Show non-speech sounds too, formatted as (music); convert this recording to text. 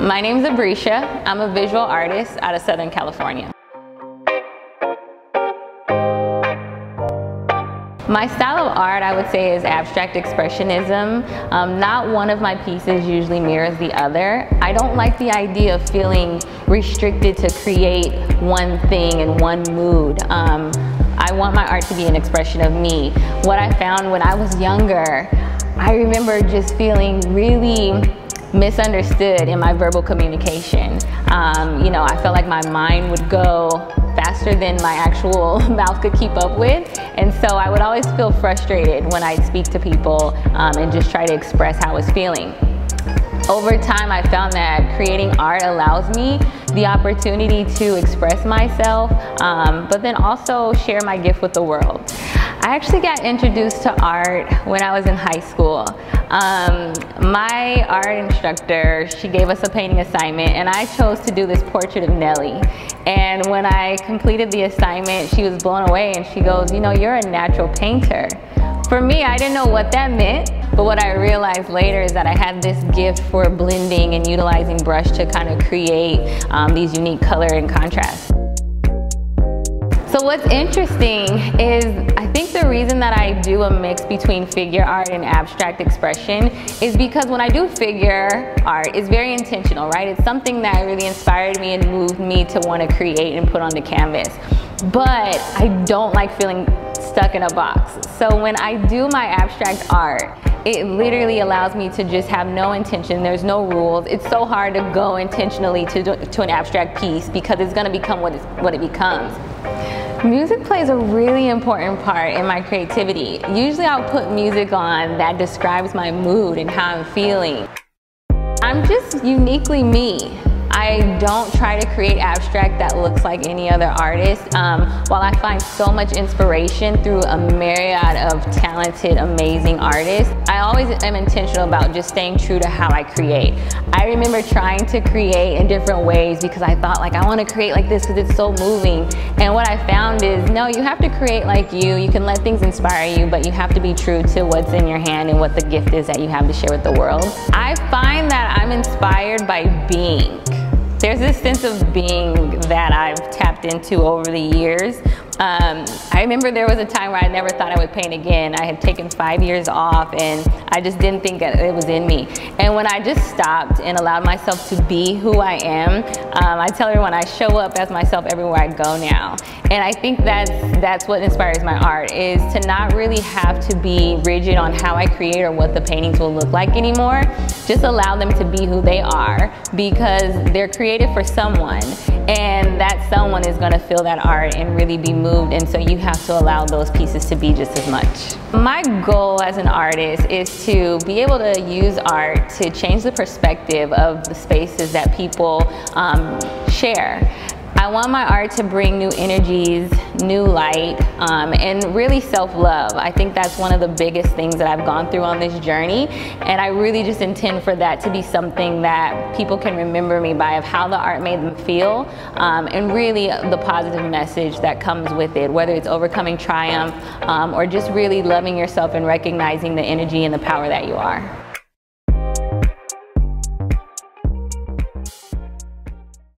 My name is Abreesha. I'm a visual artist out of Southern California. My style of art, I would say, is abstract expressionism. Um, not one of my pieces usually mirrors the other. I don't like the idea of feeling restricted to create one thing and one mood. Um, I want my art to be an expression of me. What I found when I was younger, I remember just feeling really misunderstood in my verbal communication. Um, you know, I felt like my mind would go faster than my actual (laughs) mouth could keep up with. And so I would always feel frustrated when I'd speak to people um, and just try to express how I was feeling. Over time, I found that creating art allows me the opportunity to express myself, um, but then also share my gift with the world. I actually got introduced to art when I was in high school. Um, my art instructor, she gave us a painting assignment and I chose to do this portrait of Nelly. And when I completed the assignment, she was blown away and she goes, you know, you're a natural painter. For me, I didn't know what that meant, but what I realized later is that I had this gift for blending and utilizing brush to kind of create um, these unique color and contrast. So what's interesting is I think the reason that I do a mix between figure art and abstract expression is because when I do figure art, it's very intentional, right? It's something that really inspired me and moved me to want to create and put on the canvas. But I don't like feeling stuck in a box. So when I do my abstract art, it literally allows me to just have no intention. There's no rules. It's so hard to go intentionally to, to an abstract piece because it's gonna become what, what it becomes. Music plays a really important part in my creativity. Usually I'll put music on that describes my mood and how I'm feeling. I'm just uniquely me. I don't try to create abstract that looks like any other artist. Um, while I find so much inspiration through a myriad of talented, amazing artists, I always am intentional about just staying true to how I create. I remember trying to create in different ways because I thought like, I want to create like this because it's so moving. And what I found is, no, you have to create like you. You can let things inspire you, but you have to be true to what's in your hand and what the gift is that you have to share with the world. I find that I'm inspired by being. There's this sense of being that I've tapped into over the years. Um, I remember there was a time where I never thought I would paint again. I had taken five years off and I just didn't think that it was in me. And when I just stopped and allowed myself to be who I am, um, I tell everyone I show up as myself everywhere I go now. And I think that's, that's what inspires my art, is to not really have to be rigid on how I create or what the paintings will look like anymore. Just allow them to be who they are because they're created for someone and that someone is gonna feel that art and really be moved and so you have to allow those pieces to be just as much. My goal as an artist is to be able to use art to change the perspective of the spaces that people um, share. I want my art to bring new energies, new light, um, and really self-love. I think that's one of the biggest things that I've gone through on this journey, and I really just intend for that to be something that people can remember me by of how the art made them feel, um, and really the positive message that comes with it, whether it's overcoming triumph um, or just really loving yourself and recognizing the energy and the power that you are.